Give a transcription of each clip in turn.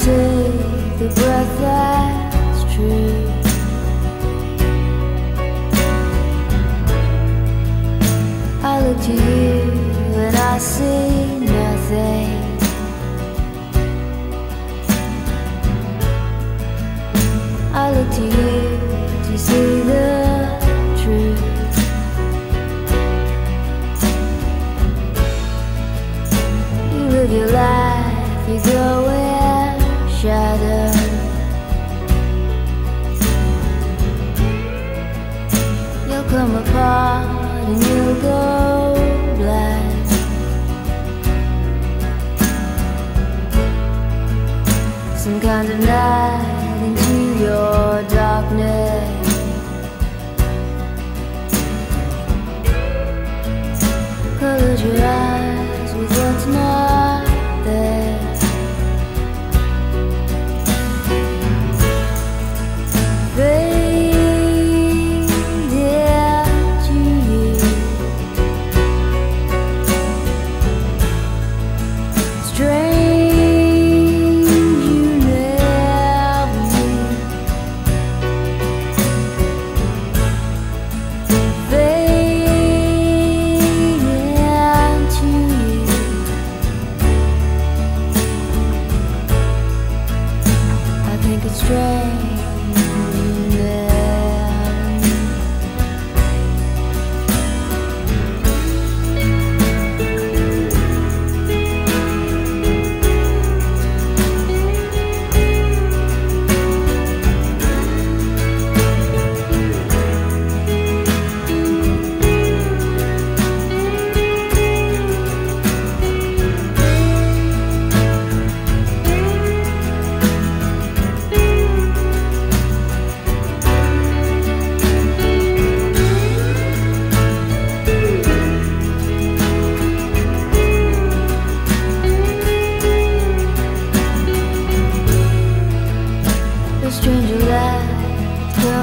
take the breath that's true. I look to you and I see nothing. Kind night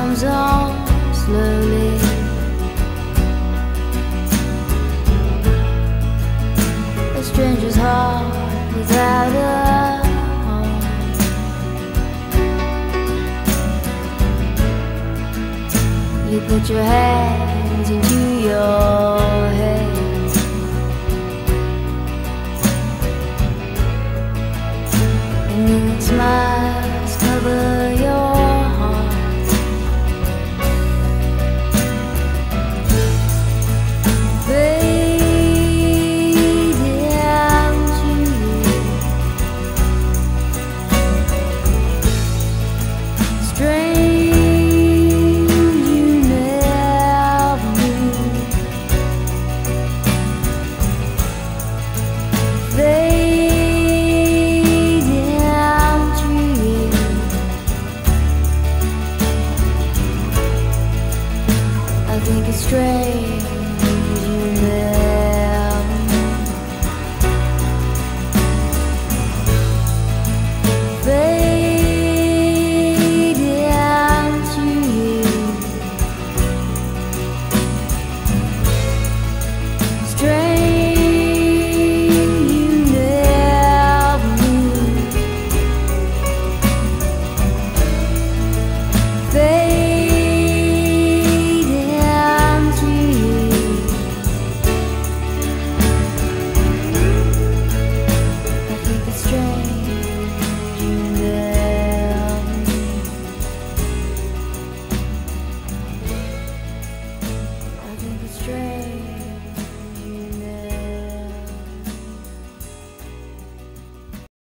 comes on slowly. A stranger's heart without a home. You put your your take it straight.